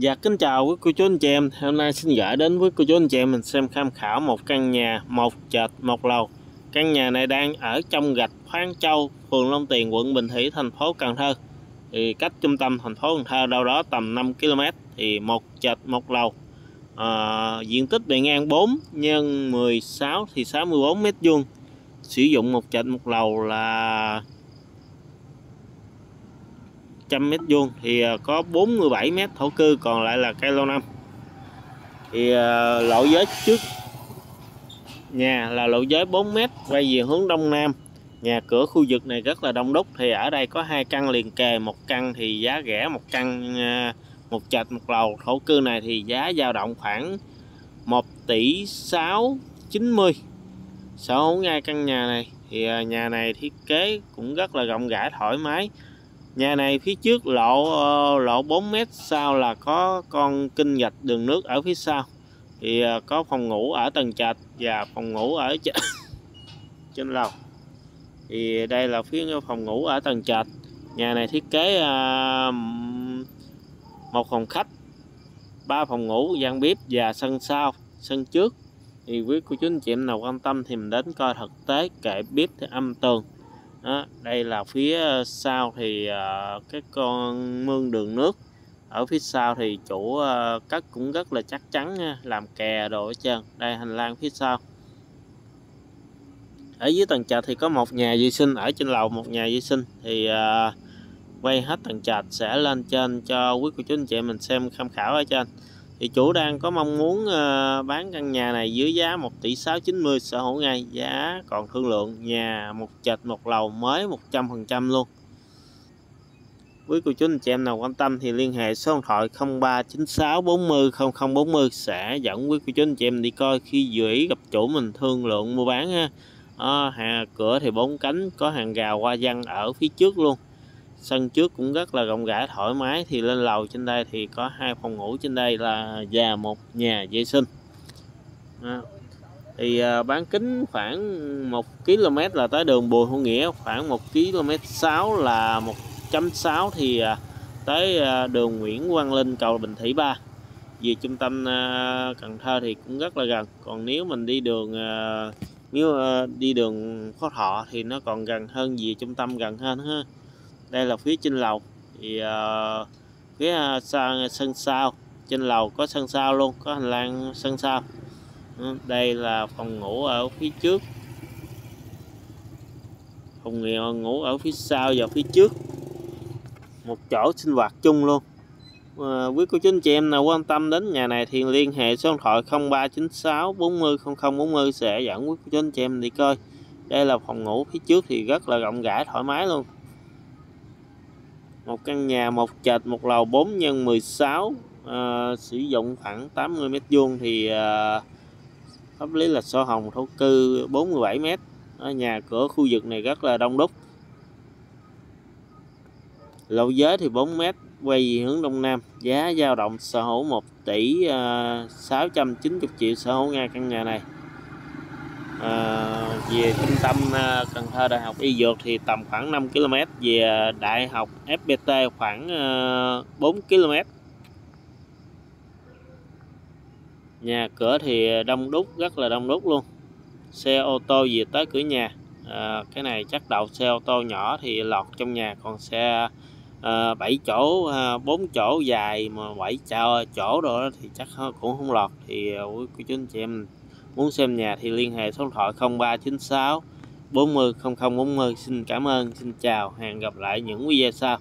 Dạ kính chào quý cô chú anh chị em. Hôm nay xin gửi đến với cô chú anh chị em Mình xem tham khảo một căn nhà Một trệt một lầu. Căn nhà này đang ở trong gạch Khoáng Châu Phường Long Tiền quận Bình Thủy thành phố Cần Thơ. Thì Cách trung tâm thành phố Cần Thơ đâu đó tầm 5 km Thì một trệt một lầu. À, Diện tích bề ngang 4 nhân 16 thì 64 mét vuông. Sử dụng một trệt một lầu là 100 mét vuông thì à, có 47 mét thổ cư, còn lại là cây lâu năm thì à, lộ giới trước nhà là lộ giới 4 mét, quay về hướng đông nam. Nhà cửa khu vực này rất là đông đúc, thì ở đây có hai căn liền kề, một căn thì giá rẻ, một căn à, một trệt một lầu. Thổ cư này thì giá dao động khoảng 1 tỷ 690. sở hữu ngay căn nhà này. Thì nhà này thiết kế cũng rất là rộng rãi, thoải mái nhà này phía trước lộ ờ, lộ 4 mét sau là có con kinh gạch đường nước ở phía sau. Thì ờ, có phòng ngủ ở tầng trệt và phòng ngủ ở trên lầu. Thì đây là phía phòng ngủ ở tầng trệt. Nhà này thiết kế ờ, một phòng khách, ba phòng ngủ, gian bếp và sân sau, sân trước. Thì quý cô chú anh chị em nào quan tâm thì mình đến coi thực tế, kệ bếp thì âm tường đó, đây là phía ờ, sau thì uh, cái con mương đường nước. Ở phía sau thì chủ uh, cất cũng rất là chắc chắn nha, làm kè đồ hết trơn. Đây hành lang phía sau. Ở dưới tầng trệt thì có một nhà vệ sinh. Ở trên lầu một nhà vệ sinh. Thì uh, quay hết tầng trệt sẽ lên trên cho quý cô chú anh chị mình xem tham khảo ở trên thì chủ đang có mong muốn ờ, bán căn nhà này dưới giá 1 tỷ 690 sở hữu ngay giá còn thương lượng nhà một trệt một lầu mới 100% luôn. Quý cô chú anh chị em nào quan tâm thì liên hệ số điện thoại 0396 40 0040 sẽ dẫn quý cô chú anh chị em đi coi khi dự ý gặp chủ mình thương lượng mua bán ha. À, cửa thì bốn cánh có hàng rào hoa văn ở phía trước luôn sân trước cũng rất là rộng rãi thoải mái. Thì lên lầu trên đây thì có hai phòng ngủ trên đây là và một nhà vệ sinh. À, thì à, bán kính khoảng 1 km là tới đường Bùi Hữu Nghĩa. Khoảng 1 km 6 là 1.6 thì à, tới à, đường Nguyễn Quang Linh cầu Bình Thủy 3 về trung tâm à, Cần Thơ thì cũng rất là gần. Còn nếu mình đi đường à, nếu à, đi đường Phó Thọ thì nó còn gần hơn về trung tâm gần hơn ha đây là phía trên lầu. Thì uh, phía ờ, sân sân sau. Trên lầu có sân sau luôn có hành lang sân sau. Ừ, đây là phòng ngủ ở phía trước. Phòng ờ, ngủ ở phía sau và phía trước. Một chỗ sinh hoạt chung luôn. À, quý cô chú anh chị em nào quan tâm đến nhà này thì liên hệ số điện thoại 0396 40 0040 sẽ dẫn quý cô chú anh chị em đi coi. Đây là phòng ngủ phía trước thì rất là rộng rãi thoải mái luôn một căn nhà một trệt một lầu 4 nhân 16 à, sử dụng khoảng 80 mét vuông thì à, pháp lý là sổ hồng thổ cư 47 mét. Ở nhà cửa khu vực này rất là đông đúc. Lộ giới thì 4 mét quay về hướng đông nam. Giá dao động sở hữu 1 tỷ à, 690 triệu sở hữu ngay căn nhà này à, về trung tâm ờ, Cần Thơ Đại học Y Dược thì tầm khoảng 5 km về Đại học FPT khoảng ờ, 4 km nhà cửa thì đông đúc rất là đông đúc luôn. Xe ô tô về tới cửa nhà à, cái này chắc đậu xe ô tô nhỏ thì lọt trong nhà còn xe à, 7 chỗ à, 4 chỗ dài mà 7 chỗ, chỗ đó thì chắc cũng không lọt. Thì của, cô chú anh chị em Muốn xem nhà thì liên hệ số điện thoại 0396 40 0040. Xin cảm ơn, xin chào, hẹn gặp lại những video sau.